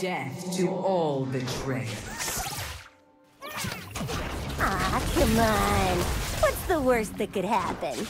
Death to all betrayers. Ah, come on. What's the worst that could happen?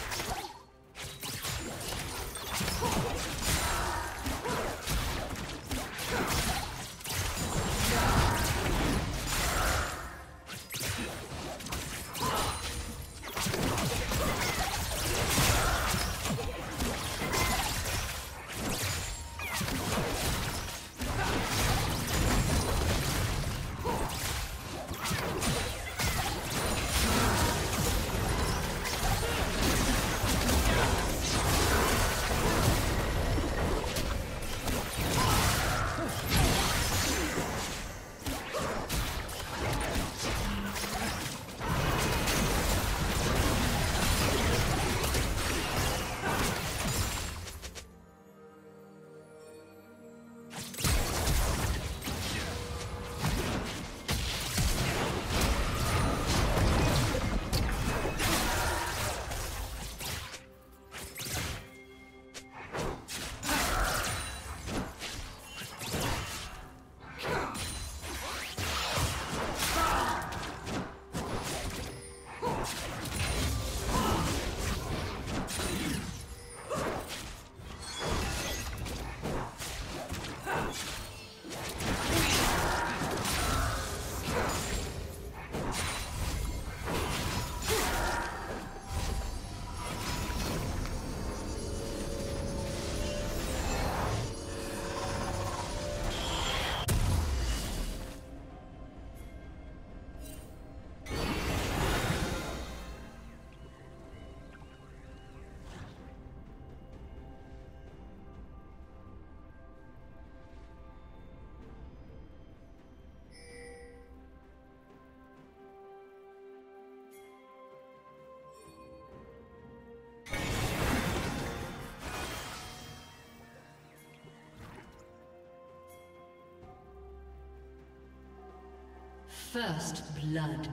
First blood.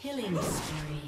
Killing spree.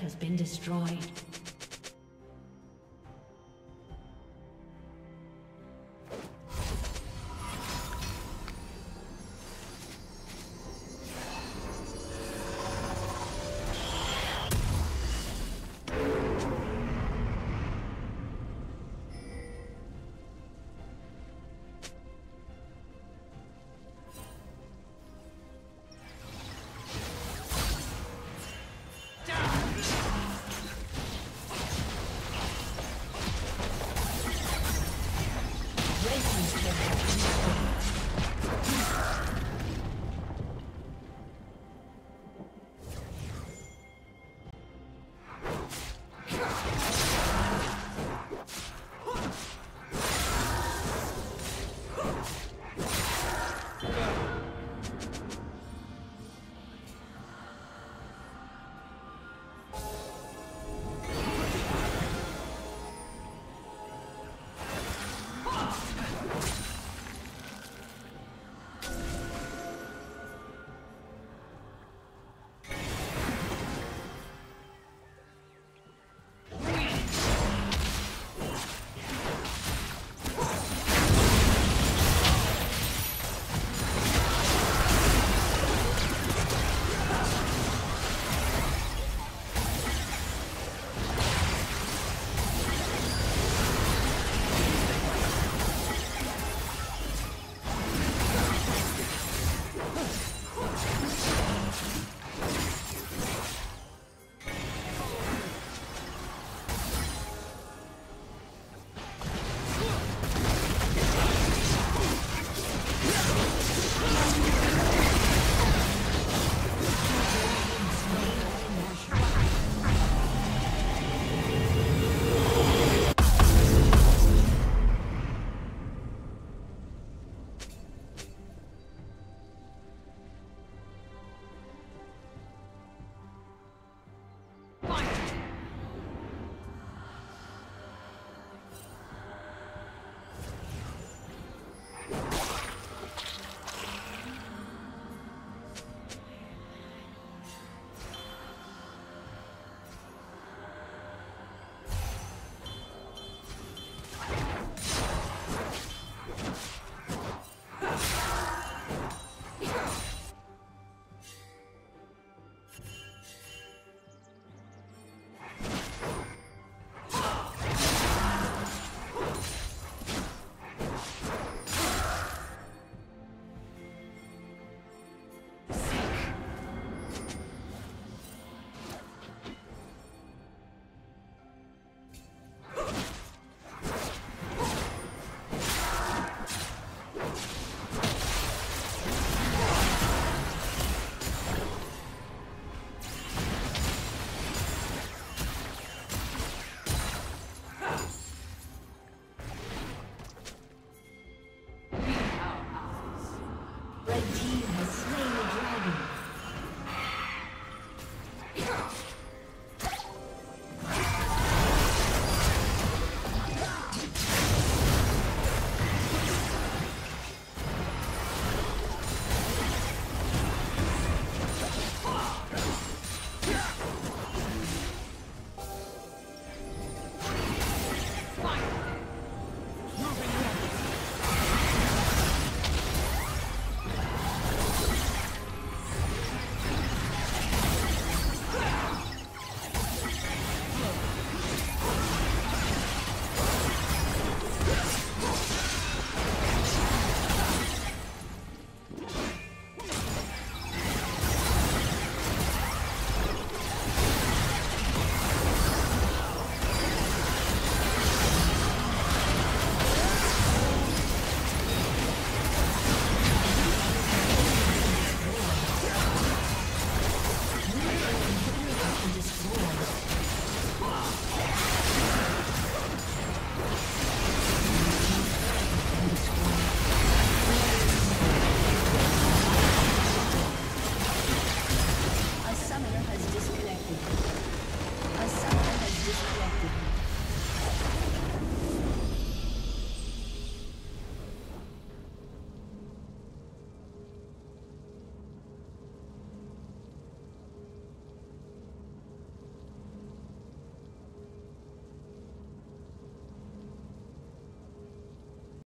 has been destroyed.